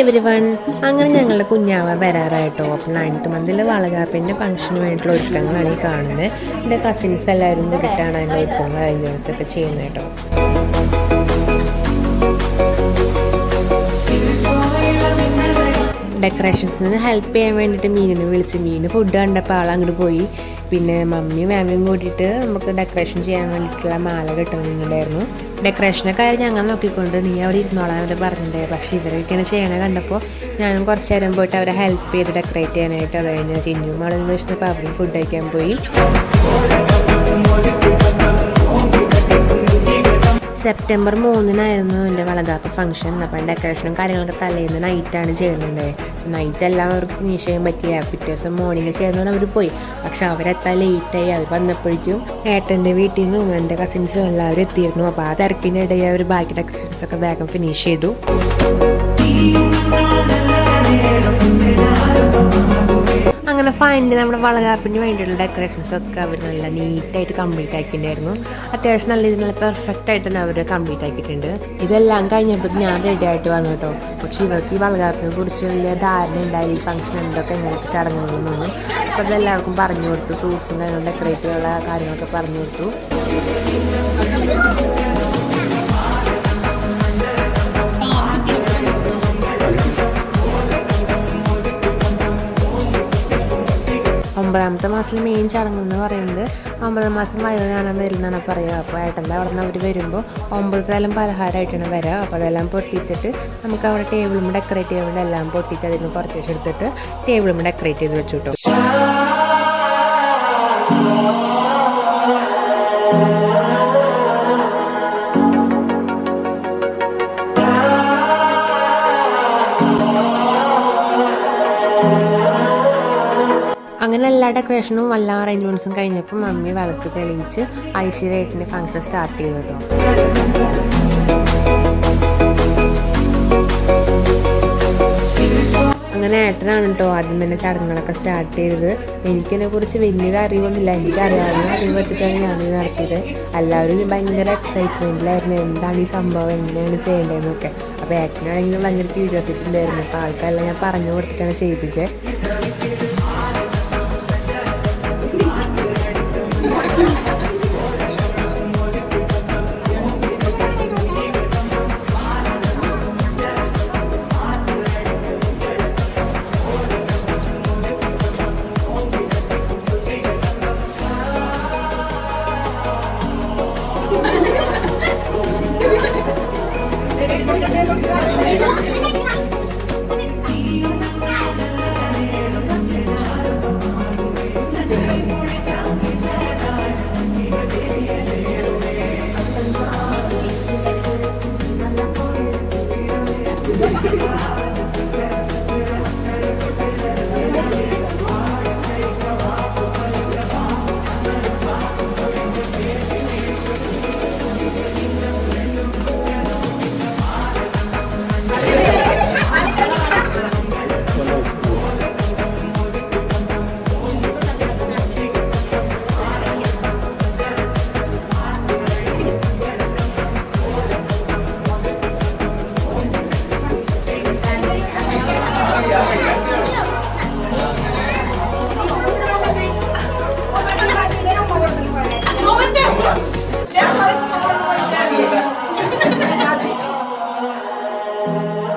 Every one അങ്ങനെ ഞങ്ങളുടെ കുഞ്ഞാവ വരാറായിട്ടോ. അപ്പം നയൻത്ത് മന്തിൽ വളകാപ്പിന്റെ ഫംഗ്ഷന് വേണ്ടിയിട്ടുള്ള ഒരുക്കങ്ങളാണ് ഈ കാണുന്നത്. എന്റെ കസിൻസ് എല്ലാവരും കൂടിയിട്ടാണ് അതിന്റെ ഒരുക്കങ്ങൾ അറേഞ്ച്മെന്റ്സ് ഒക്കെ ചെയ്യുന്നത് കേട്ടോ. ഡെക്കറേഷൻസിന് ഹെൽപ്പ് ചെയ്യാൻ വേണ്ടിയിട്ട് മീനിനെ വിളിച്ച് മീൻ ഫുഡ് കണ്ടപ്പോൾ ആൾ അങ്ങോട്ട് പോയി. പിന്നെ മമ്മിയും മാമിയും കൂടിയിട്ട് നമുക്ക് ഡെക്കറേഷൻ ചെയ്യാൻ വേണ്ടിയിട്ടുള്ള മാല കിട്ടുന്നുണ്ടായിരുന്നു ഡെക്കറേഷനൊക്കെ ആയി ഞങ്ങൾ നോക്കിക്കൊണ്ട് നീ അവിടെ ഇരുന്നോളാൻ അവർ പറഞ്ഞിട്ടുണ്ടായി പക്ഷേ ഇങ്ങനെ ചെയ്യണ കണ്ടപ്പോൾ ഞാനും കുറച്ച് നേരം പോയിട്ട് അവരെ ഹെൽപ്പ് ചെയ്ത് ഡെക്കറേറ്റ് ചെയ്യാനായിട്ട് അത് കഴിഞ്ഞ് ചിഞ്ചും നിന്ന് വെച്ചിട്ട് അവരും ഫുഡ് കഴിക്കാൻ പോയി. സെപ്റ്റംബർ മൂന്നിനായിരുന്നു എന്റെ വളകാപ്പ് ഫംഗ്ഷൻ അപ്പം ഡെക്കറേഷനും കാര്യങ്ങളൊക്കെ തലേന്ന് നൈറ്റാണ് ചെയ്യുന്നത്. നൈറ്റ് എല്ലാം അവർക്ക് ഫിനിഷ് ചെയ്യാൻ പറ്റിയ പിറ്റേ ദിവസം മോർണിംഗ് ചെയ്യുന്നവർ അവർ പോയി. പക്ഷെ അവരെത്താൻ ലേറ്റായി അവർ വന്നപ്പോഴേക്കും ഏട്ടന്റെ വീട്ടിൽ നിന്നും എന്റെ കസിൻസും എല്ലാവരും എത്തിയിരുന്നു. അപ്പോൾ ആ തിരക്കിനിടയിൽ അവർ ബാക്കി ഡെക്കറേഷൻസ് ഒക്കെ വേഗം ഫിനിഷ് ചെയ്തു. അങ്ങനെ ഫൈനലി നമ്മുടെ വളകാപ്പിന് വേണ്ടിയുള്ള ഡെക്കറേഷൻസ് ഒക്കെ അവർ നല്ല നീറ്റായിട്ട് കംപ്ലീറ്റ് ആക്കിയിട്ടുണ്ടായിരുന്നു. അത്യാവശ്യം നല്ല രീതിയിൽ നല്ല പെർഫെക്റ്റ് ആയിട്ട് തന്നെ അവർ കംപ്ലീറ്റ് ആക്കിയിട്ടുണ്ട്. ഇതെല്ലാം കഴിഞ്ഞപ്പോൾ ഞാൻ റെഡി ആയിട്ട് വന്നു കേട്ടോ പക്ഷേ ഇവർക്ക് ഈ വളകാപ്പിനെ കുറിച്ച് വലിയ ധാരണ ഉണ്ടായി ഈ ഫംഗ്ഷൻ എന്തൊക്കെ എങ്ങനെയൊക്കെ ചടങ്ങുകളൊന്നും അപ്പോൾ അതെല്ലാവർക്കും പറഞ്ഞു കൊടുത്തു ഫ്രൂട്ട്സും കാര്യങ്ങളും ഡെക്കറേറ്റ് ചെയ്യാനുള്ള കാര്യങ്ങളൊക്കെ പറഞ്ഞു കൊടുത്തു. ഒമ്പതാമത്തെ മാസത്തിലെ മെയിൻ ചടങ്ങ് എന്ന് പറയുന്നത് ഒമ്പതാം മാസം വയറിനാണ് വരുന്നതാണ് പറയുക അപ്പോൾ ഏട്ടന്റെ അവിടെ നിന്ന് അവർ വരുമ്പോൾ ഒമ്പത് തലം പലഹാരമായിട്ടാണ് വരിക. അപ്പോൾ അതെല്ലാം പൊട്ടിച്ചിട്ട് നമുക്ക് അവിടെ ടേബിളും ഡെക്കറേറ്റ് ചെയ്യാൻ വേണ്ടി എല്ലാം പൊട്ടിച്ച് അതിൽ നിന്ന് കുറച്ച് എടുത്തിട്ട് ടേബിളും ഡെക്കറേറ്റ് ചെയ്ത് വെച്ചു കേട്ടോ. അങ്ങനെ എല്ലാ ഡെക്കറേഷനും എല്ലാ അറേഞ്ച്മെന്റ്സും കഴിഞ്ഞപ്പോൾ മമ്മി വിളക്ക് തെളിയിച്ച് ഐശ്വര്യമായിട്ടിന്റെ ഫങ്ഷൻ സ്റ്റാർട്ട് ചെയ്തു കേട്ടോ അങ്ങനെ ഏട്ടനാണ് കേട്ടോ ആദ്യം തന്നെ ചടങ്ങുകളൊക്കെ സ്റ്റാർട്ട് ചെയ്തത്. എനിക്കിതിനെ കുറിച്ച് വലിയൊരു അറിവൊന്നുമില്ല. എനിക്കറിയാവുന്ന അറിവ് വെച്ചിട്ടാണ് ഞാൻ നടത്തിയത്. എല്ലാവരും ഭയങ്കര എക്സൈറ്റ്മെന്റിലായിരുന്നു എന്താണ് ഈ സംഭവം? എങ്ങനെയാണ് ചെയ്യേണ്ടതെന്നൊക്കെ. അപ്പോൾ ഏട്ടനാണെങ്കിലും ഭയങ്കര ക്യൂരിയോസിറ്റി ഉണ്ടായിരുന്നു. അപ്പോൾ ആൾക്കാരെല്ലാം ഞാൻ പറഞ്ഞു കൊടുത്തിട്ടാണ് ചെയ്യിപ്പിച്ചത് Lord.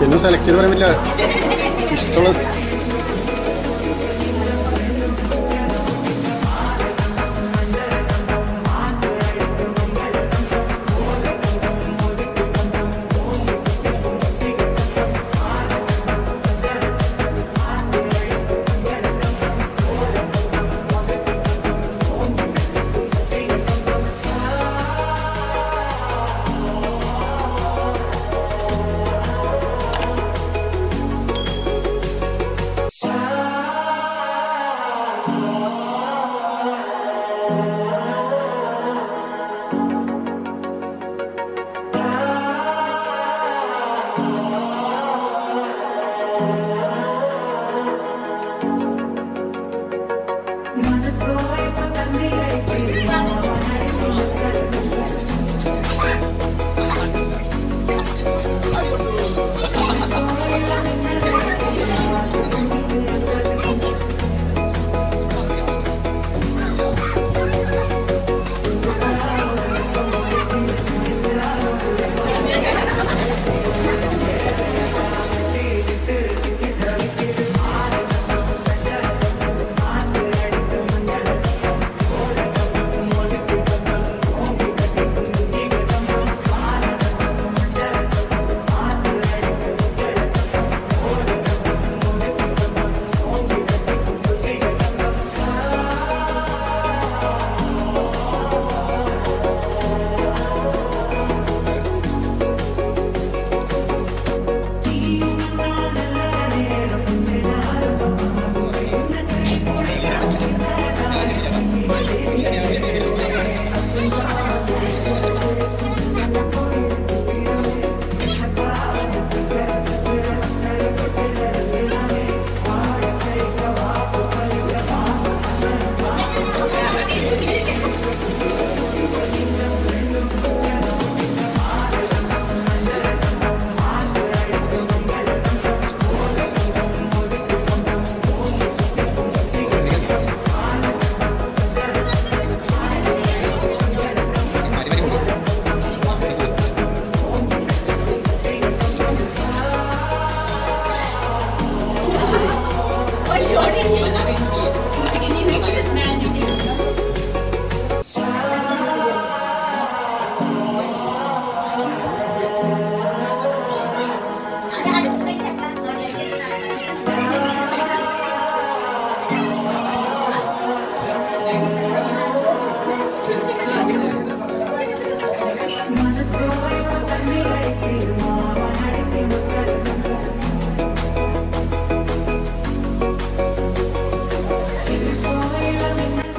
സെലക്ട് ചെയ്ത് പറയാൻ പറ്റില്ല ഇഷ്ടമുള്ളത്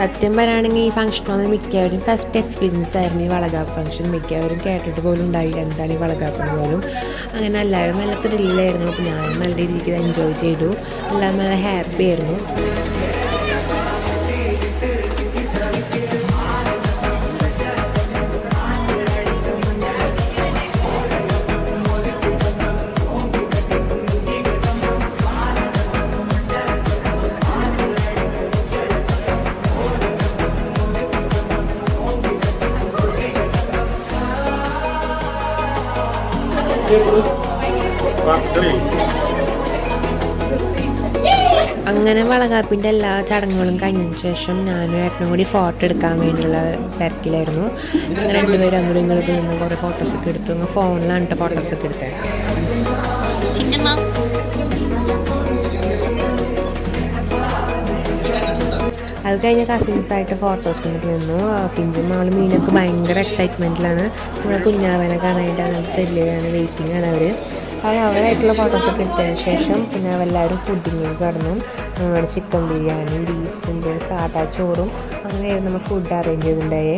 സത്യം പറയുകയാണെങ്കിൽ ഈ ഫംഗ്ഷനൊന്നും മിക്കവരും ഫസ്റ്റ് എക്സ്പീരിയൻസ് ആയിരുന്നു ഈ വളകാപ്പ് ഫംഗ്ഷൻ മിക്കവരും കേട്ടിട്ട് പോലും ഉണ്ടായില്ല. എന്താണ് ഈ വളകാപ്പ് പോലും. അങ്ങനെ എല്ലാവരും നല്ല ത്രില്ലായിരുന്നു അപ്പോൾ ഞാനും നല്ല രീതിക്ക് എൻജോയ് ചെയ്തു. എല്ലാവരും നല്ല ഹാപ്പി ആയിരുന്നു. അങ്ങനെ വളകാപ്പിന്റെ എല്ലാ ചടങ്ങുകളും കഴിഞ്ഞതിന് ശേഷം ഞാനും ഏട്ടനും കൂടി ഫോട്ടോ എടുക്കാൻ വേണ്ടിയുള്ള തിരക്കിലായിരുന്നു. അങ്ങനെ രണ്ടുപേരും അങ്ങോട്ടും ഇങ്ങോട്ടും നിന്ന് കുറേ ഫോട്ടോസൊക്കെ എടുത്തു. ഫോണിലാണ് കേട്ടോ ഫോട്ടോസൊക്കെ എടുത്തത് അത് കഴിഞ്ഞ കസിൻസായിട്ട് ഫോട്ടോസ് നിന്നു ചിഞ്ചും നമ്മൾ മീനൊക്കെ ഭയങ്കര എക്സൈറ്റ്മെന്റിലാണ് നമ്മുടെ കുഞ്ഞാവനെ കാണാനായിട്ട് അങ്ങനത്തെ ത്രില്ലിലാണ് വെയിറ്റിംഗ് ആണ് അവർ അപ്പോൾ അവരായിട്ടുള്ള ഫോട്ടോസൊക്കെ എടുത്തതിന് ശേഷം പിന്നെ എല്ലാവരും ഫുഡിങ്ങിൽ കടന്നു. നമ്മുടെ ചിക്കൻ ബിരിയാണി ബീഫിന്റെ സാധാ ചോറും. അങ്ങനെയായിരുന്നു നമ്മൾ ഫുഡ് അറേഞ്ച് ചെയ്തിട്ടുണ്ടായേ.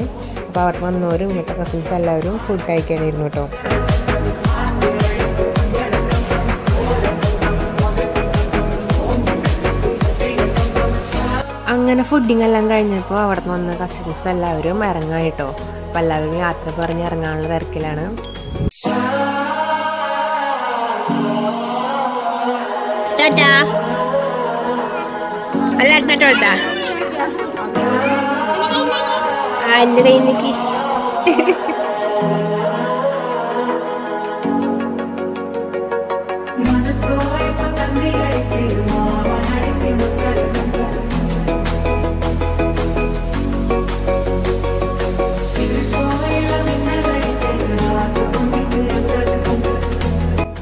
അപ്പോൾ അവർക്ക് വന്നവരും ഇങ്ങനത്തെ കസിൻസ് എല്ലാവരും ഫുഡ് കഴിക്കാനായിരുന്നു കേട്ടോ. അങ്ങനെ ഫുഡിങ് എല്ലാം കഴിഞ്ഞപ്പോൾ അവിടെ നിന്ന് വന്ന കസിൻസ് എല്ലാവരും ഇറങ്ങാൻ കേട്ടോ. അപ്പം എല്ലാവരും യാത്ര പറഞ്ഞ് ഇറങ്ങാനുള്ള തിരക്കിലാണ്. Tata. Alag na torta. Ah, nilainig eh.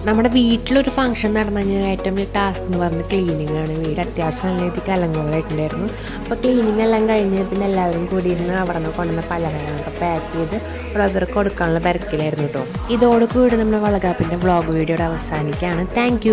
നമ്മുടെ വീട്ടിലൊരു ഫംഗ്ഷൻ നടന്നു കഴിഞ്ഞാൽ ഏറ്റവും വലിയ ടാസ്ക് എന്ന് പറഞ്ഞ് ക്ലീനിങ് ആണ്. വീട് അത്യാവശ്യം നല്ല രീതിക്ക് കലങ്ങുകളായിട്ടുണ്ടായിരുന്നു അപ്പോൾ ക്ലീനിങ് എല്ലാം കഴിഞ്ഞ് പിന്നെ എല്ലാവരും കൂടി ഇരുന്ന് അവിടെ നിന്ന് കൊണ്ടുവന്ന പലഹാരങ്ങളൊക്കെ പാക്ക് ചെയ്ത് ബ്രദർക്ക് കൊടുക്കാനുള്ള തിരക്കിലായിരുന്നു കേട്ടോ ഇതോടുകൂടി നമ്മുടെ വളകാപ്പിന്റെ വ്ളോഗ് വീഡിയോയുടെ അവസാനിക്കുകയാണ്. താങ്ക്